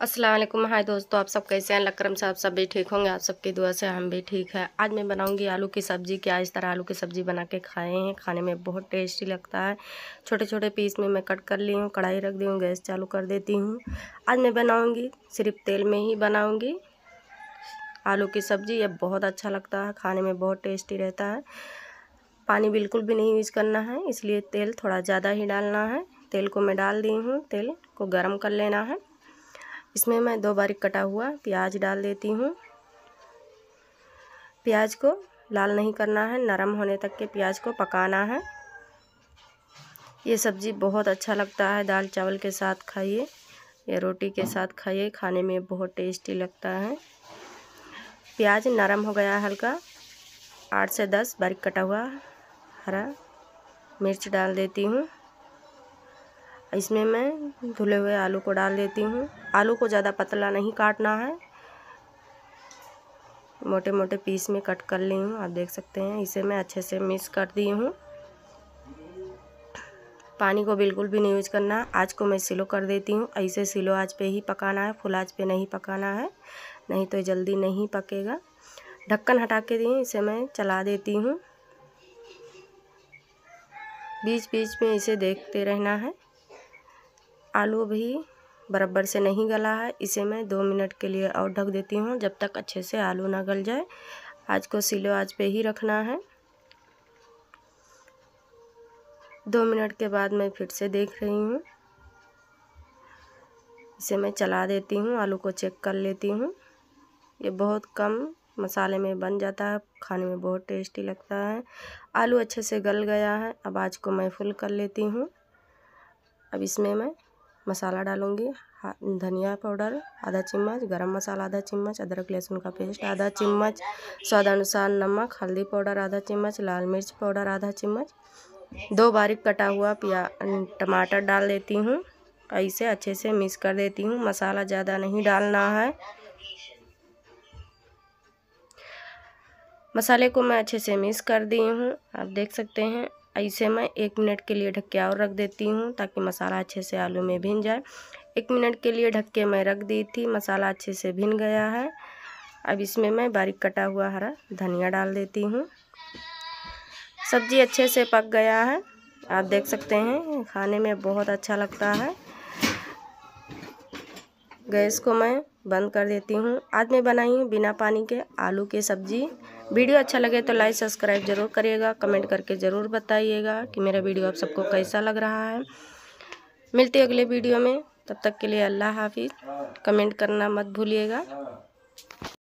वालेकुम हाय दोस्तों, आप सब कैसे हैं? लक्रम साहब सब भी ठीक होंगे, आप सबकी दुआ से हम भी ठीक है। आज मैं बनाऊँगी आलू की सब्ज़ी। क्या इस तरह आलू की सब्ज़ी बना के खाए हैं? खाने में बहुत टेस्टी लगता है। छोटे छोटे पीस में मैं कट कर ली हूँ, कढ़ाई रख दी हूँ, गैस चालू कर देती हूँ। आज मैं बनाऊँगी, सिर्फ़ तेल में ही बनाऊँगी आलू की सब्ज़ी। ये बहुत अच्छा लगता है, खाने में बहुत टेस्टी रहता है। पानी बिल्कुल भी नहीं यूज़ करना है, इसलिए तेल थोड़ा ज़्यादा ही डालना है। तेल को मैं डाल दी हूँ, तेल को गर्म कर लेना है। इसमें मैं दो बारीक कटा हुआ प्याज डाल देती हूँ। प्याज को लाल नहीं करना है, नरम होने तक के प्याज को पकाना है। ये सब्ज़ी बहुत अच्छा लगता है दाल चावल के साथ खाइए, या रोटी के साथ खाइए, खाने में बहुत टेस्टी लगता है। प्याज नरम हो गया हल्का, आठ से दस बारीक कटा हुआ हरा मिर्च डाल देती हूँ। इसमें मैं धुले हुए आलू को डाल देती हूँ। आलू को ज़्यादा पतला नहीं काटना है। मोटे मोटे पीस में कट कर ली हूँ, आप देख सकते हैं। इसे मैं अच्छे से मिक्स कर दी हूँ। पानी को बिल्कुल भी नहीं यूज़ करना। आज को मैं सिलो कर देती हूँ। ऐसे सिलो आज पे ही पकाना है, फुल आज पे नहीं पकाना है। नहीं तो जल्दी नहीं पकेगा। ढक्कन हटा के दी इसे मैं चला देती हूँ। बीच बीच में इसे देखते रहना है। आलू भी बराबर से नहीं गला है। इसे मैं दो मिनट के लिए और ढक देती हूँ जब तक अच्छे से आलू ना गल जाए। आज को सिलो आज पे ही रखना है। दो मिनट के बाद मैं फिर से देख रही हूँ। इसे मैं चला देती हूँ, आलू को चेक कर लेती हूँ। ये बहुत कम मसाले में बन जाता है, खाने में बहुत टेस्टी लगता है। आलू अच्छे से गल गया है, अब आज को मैं फुल कर लेती हूँ। अब इसमें मैं मसाला डालूँगी धनिया पाउडर, आधा चम्मच, गरम मसाला आधा चम्मच, अदरक लहसुन का पेस्ट आधा चम्मच, स्वाद अनुसार नमक, हल्दी पाउडर आधा चम्मच, लाल मिर्च पाउडर आधा चम्मच। दो बारीक कटा हुआ प्या, टमाटर डाल देती हूँ ऐसे अच्छे से मिक्स कर देती हूँ, मसाला ज़्यादा नहीं डालना है। मसाले को मैं अच्छे से मिक्स कर दी हूँ, आप देख सकते हैं। ऐसे मैं एक मिनट के लिए ढक के और रख देती हूँ ताकि मसाला अच्छे से आलू में भिन जाए। एक मिनट के लिए ढक के मैं रख दी थी, मसाला अच्छे से भिन गया है। अब इसमें मैं बारीक कटा हुआ हरा धनिया डाल देती हूँ। सब्ज़ी अच्छे से पक गया है। आप देख सकते हैं, खाने में बहुत अच्छा लगता है। गैस को मैं बंद कर देती हूँ। आज मैं बनाई हूँ बिना पानी के आलू की सब्ज़ी। वीडियो अच्छा लगे तो लाइक, सब्सक्राइब ज़रूर करिएगा। कमेंट करके ज़रूर बताइएगा कि मेरा वीडियो आप सबको कैसा लग रहा है। मिलते अगले वीडियो में। तब तक के लिए अल्लाह हाफिज़। कमेंट करना मत भूलिएगा।